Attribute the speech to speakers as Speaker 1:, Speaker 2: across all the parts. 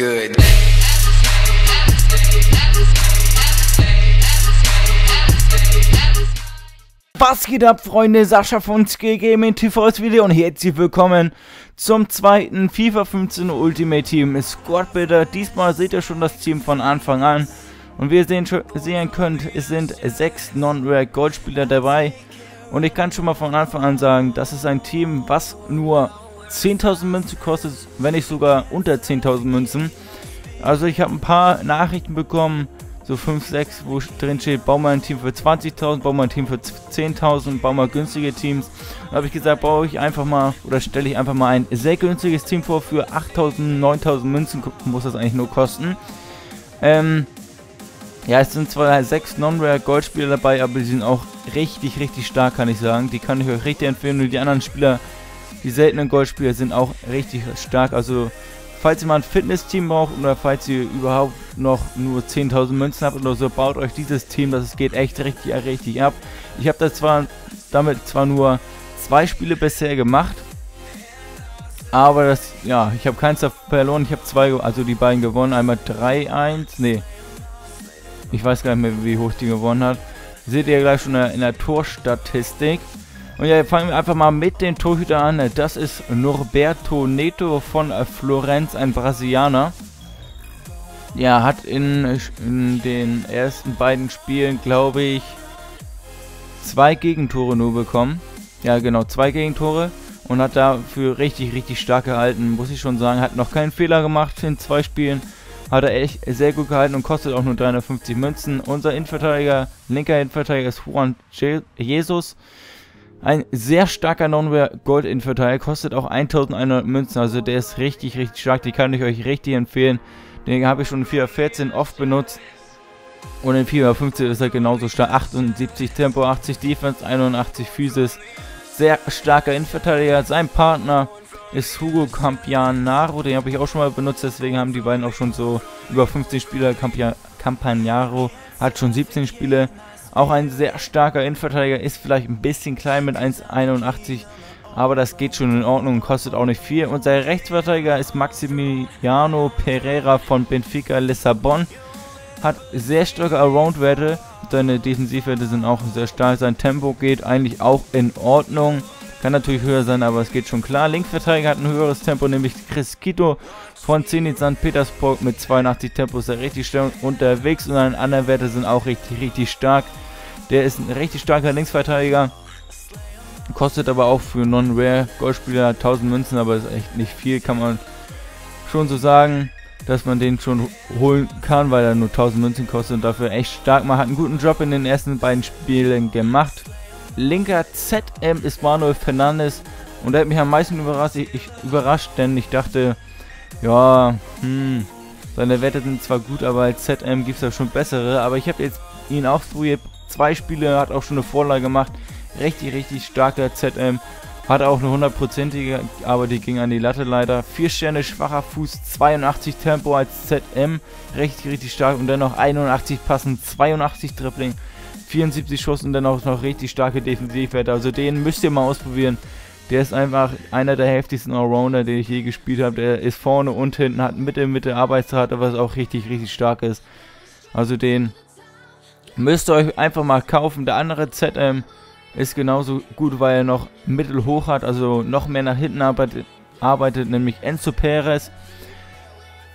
Speaker 1: good.
Speaker 2: Was geht ab, Freunde? Sascha von Skill Gaming TVs Video und herzlich willkommen zum zweiten FIFA 15 Ultimate Team Squad Builder. Diesmal seht ihr schon das Team von Anfang an. Und wie ihr sehen, sehen könnt, es sind sechs Non-Rare Goldspieler dabei. Und ich kann schon mal von Anfang an sagen, das ist ein Team, was nur 10.000 Münzen kostet, wenn nicht sogar unter 10.000 Münzen. Also ich habe ein paar Nachrichten bekommen, so 5, 6, wo drin steht, bau mal ein Team für 20.000, bau mal ein Team für 10.000, bau mal günstige Teams. Da habe ich gesagt, baue ich einfach mal oder stelle ich einfach mal ein sehr günstiges Team vor, für 8.000, 9.000 Münzen muss das eigentlich nur kosten. Ähm, ja, es sind zwar sechs Non-Rare Goldspieler dabei, aber die sind auch richtig, richtig stark, kann ich sagen. Die kann ich euch richtig empfehlen und die anderen Spieler die seltenen Goldspieler sind auch richtig stark. Also, falls ihr mal ein Fitness-Team braucht oder falls ihr überhaupt noch nur 10.000 Münzen habt oder so, baut euch dieses Team. Das geht echt richtig, richtig ab. Ich habe das zwar damit zwar nur zwei Spiele bisher gemacht. Aber das, ja, ich habe keins verloren. Ich habe zwei, also die beiden gewonnen. Einmal 3-1. Nee. Ich weiß gar nicht mehr, wie hoch die gewonnen hat. Seht ihr gleich schon in der, in der Torstatistik. Und ja, fangen wir einfach mal mit dem Torhüter an. Das ist Norberto Neto von Florenz, ein Brasilianer. Ja, hat in, in den ersten beiden Spielen, glaube ich, zwei Gegentore nur bekommen. Ja, genau, zwei Gegentore. Und hat dafür richtig, richtig stark gehalten, muss ich schon sagen. Hat noch keinen Fehler gemacht in zwei Spielen. Hat er echt sehr gut gehalten und kostet auch nur 350 Münzen. Unser Innenverteidiger, linker Innenverteidiger ist Juan Jesus. Ein sehr starker Non-Rare Gold Invertile, kostet auch 1100 Münzen, also der ist richtig, richtig stark, die kann ich euch richtig empfehlen. Den habe ich schon in 4.14 oft benutzt. Und in 4.15 ist er genauso stark. 78 Tempo, 80 Defense, 81 Physis. Sehr starker Innenverteidiger. Sein Partner ist Hugo Campanaro, den habe ich auch schon mal benutzt, deswegen haben die beiden auch schon so über 15 Spieler. Campanaro hat schon 17 Spiele. Auch ein sehr starker Innenverteidiger, ist vielleicht ein bisschen klein mit 1,81, aber das geht schon in Ordnung und kostet auch nicht viel. Unser Rechtsverteidiger ist Maximiliano Pereira von Benfica Lissabon. Hat sehr starke Around-Werte, seine Defensivwerte sind auch sehr stark. Sein Tempo geht eigentlich auch in Ordnung. Kann natürlich höher sein, aber es geht schon klar. Linksverteidiger hat ein höheres Tempo, nämlich Chris Quito von Zenit St. Petersburg mit 82 Tempo ist er richtig stark unterwegs und seine anderen Werte sind auch richtig, richtig stark. Der ist ein richtig starker Linksverteidiger. Kostet aber auch für Non-Rare Goldspieler 1000 Münzen, aber ist echt nicht viel, kann man schon so sagen, dass man den schon holen kann, weil er nur 1000 Münzen kostet und dafür echt stark macht. Hat einen guten Job in den ersten beiden Spielen gemacht. Linker ZM ist Manuel Fernandes und der hat mich am meisten überrascht, ich, ich, überrascht denn ich dachte, ja, hm, seine Werte sind zwar gut, aber als ZM gibt es ja schon bessere, aber ich habe jetzt ihn auch probiert, zwei Spiele, hat auch schon eine Vorlage gemacht, richtig, richtig starker ZM, hat auch eine hundertprozentige, aber die ging an die Latte leider. 4 Sterne, schwacher Fuß, 82 Tempo als ZM, richtig, richtig stark und dennoch 81 Passen, 82 Dribbling, 74 Schuss und dann auch noch richtig starke Defensivwerte. Also den müsst ihr mal ausprobieren. Der ist einfach einer der heftigsten Allrounder, den ich je gespielt habe. Der ist vorne und hinten, hat Mitte, Mitte Arbeitsrate, was auch richtig, richtig stark ist. Also den müsst ihr euch einfach mal kaufen. Der andere ZM ist genauso gut, weil er noch mittelhoch hat, also noch mehr nach hinten arbeitet, arbeitet nämlich Enzo Perez.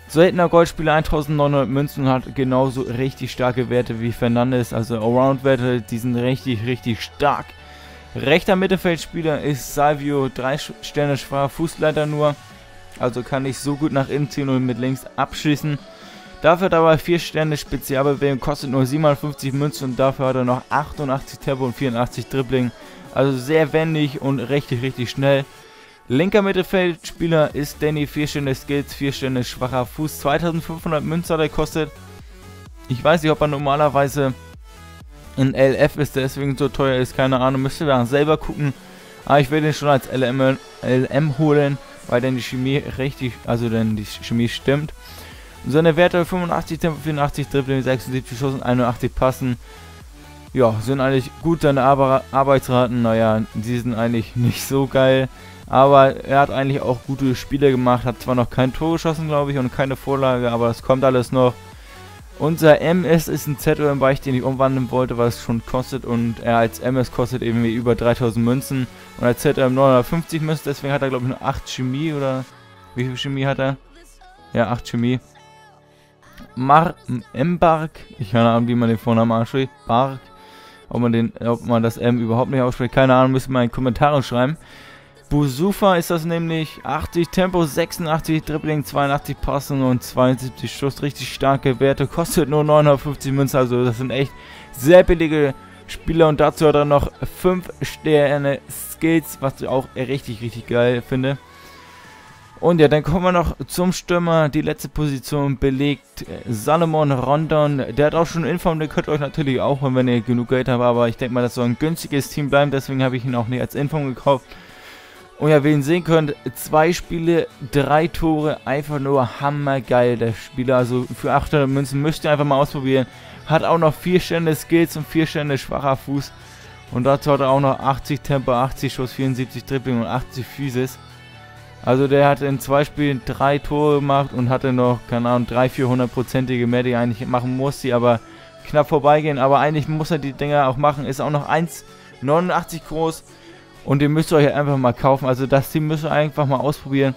Speaker 2: Seltener Goldspieler 1900 Münzen hat genauso richtig starke Werte wie Fernandes, also Around-Werte, die sind richtig, richtig stark. Rechter Mittelfeldspieler ist Salvio, 3 Sterne schwacher Fußleiter nur, also kann nicht so gut nach innen ziehen und mit links abschießen. Dafür hat er aber 4 Sterne Spezialbewegung, kostet nur 57 Münzen und dafür hat er noch 88 Tempo und 84 Dribbling. Also sehr wendig und richtig, richtig schnell. Linker Mittelfeldspieler ist Danny, 4 Sterne Skills, 4 Sterne schwacher Fuß, 2500 Münzen hat er kostet. Ich weiß nicht, ob er normalerweise in LF ist, deswegen so teuer ist, keine Ahnung, müsst ihr dann selber gucken. Aber ich will den schon als LM, LM holen, weil dann die Chemie richtig, also dann die Chemie stimmt. Seine Werte 85 Tempo, 84 Dribbling, 76 Schuss und 81 Passen. Ja, sind eigentlich gut. Seine Ar Arbeitsraten, naja, die sind eigentlich nicht so geil. Aber er hat eigentlich auch gute Spiele gemacht, hat zwar noch kein Tor geschossen, glaube ich, und keine Vorlage, aber es kommt alles noch. Unser MS ist ein ZOM-Bereich, den ich umwandeln wollte, weil es schon kostet und er als MS kostet eben über 3000 Münzen und als ZOM 950 Münzen, deswegen hat er glaube ich nur 8 Chemie oder wie viel Chemie hat er? Ja, 8 Chemie. Mar Mbark, ich keine Ahnung, wie man den Vornamen ausspricht, Bark, ob man, den, ob man das M überhaupt nicht ausspricht, keine Ahnung, müssen wir in die Kommentare schreiben. Busufa ist das nämlich 80 Tempo, 86 Dribbling, 82 Passen und 72 Schuss. Richtig starke Werte. Kostet nur 950 Münzen. Also das sind echt sehr billige Spieler. Und dazu hat er noch 5 Sterne Skills, was ich auch richtig, richtig geil finde. Und ja, dann kommen wir noch zum Stürmer. Die letzte Position belegt äh, Salomon Rondon. Der hat auch schon Inform, den könnt ihr euch natürlich auch holen, wenn ihr genug Geld habt. Aber ich denke mal, das soll ein günstiges Team bleiben. Deswegen habe ich ihn auch nicht als Inform gekauft. Und ja, wie ihr sehen könnt, zwei Spiele, drei Tore, einfach nur hammergeil, der Spieler. Also für 800 Münzen müsst ihr einfach mal ausprobieren. Hat auch noch 4 Stände Skills und 4 Stände schwacher Fuß. Und dazu hat er auch noch 80 Tempo, 80 Schuss, 74 Dribbling und 80 Physis. Also der hat in zwei Spielen drei Tore gemacht und hatte noch, keine Ahnung, 300-400-prozentige mehr, die eigentlich machen muss, die aber knapp vorbeigehen. Aber eigentlich muss er die Dinger auch machen. Ist auch noch 1,89 groß. Und den müsst ihr euch einfach mal kaufen. Also das Team müsst ihr einfach mal ausprobieren.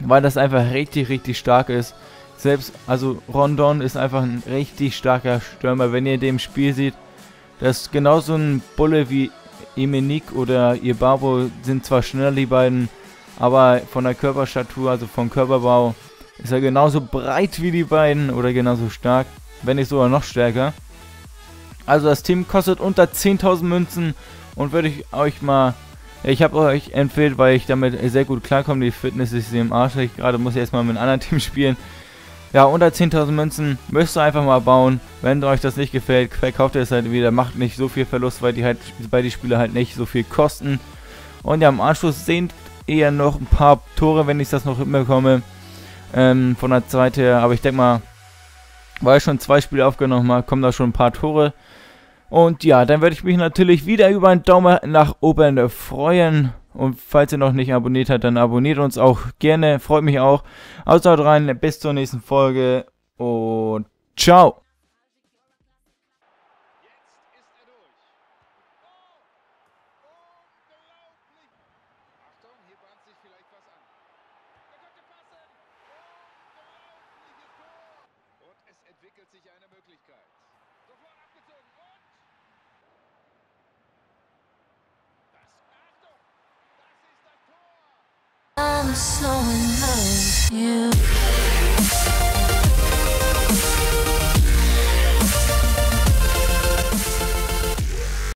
Speaker 2: Weil das einfach richtig, richtig stark ist. Selbst, also Rondon ist einfach ein richtig starker Stürmer. Wenn ihr dem Spiel seht, das ist genauso ein Bulle wie Emenik oder Ibabo. Sind zwar schneller die beiden, aber von der Körperstatur, also vom Körperbau, ist er genauso breit wie die beiden oder genauso stark, wenn nicht sogar noch stärker. Also das Team kostet unter 10.000 Münzen und würde ich euch mal, ich habe euch empfehlt, weil ich damit sehr gut klarkomme, die Fitness ist im Arsch, ich gerade muss erstmal mit einem anderen Team spielen. Ja, unter 10.000 Münzen müsst ihr einfach mal bauen. Wenn euch das nicht gefällt, verkauft ihr es halt wieder. Macht nicht so viel Verlust, weil die halt bei die Spiele halt nicht so viel kosten. Und ja, im Anschluss sehen eher noch ein paar Tore, wenn ich das noch hinbekomme. Ähm, von der Seite her. Aber ich denke mal, weil ich schon zwei Spiele aufgenommen habe, kommen da schon ein paar Tore. Und ja, dann werde ich mich natürlich wieder über einen Daumen nach oben freuen. Und falls ihr noch nicht abonniert habt, dann abonniert uns auch gerne. Freut mich auch. Also haut rein, bis zur nächsten Folge und ciao. entwickelt sich eine Möglichkeit. so in love with you.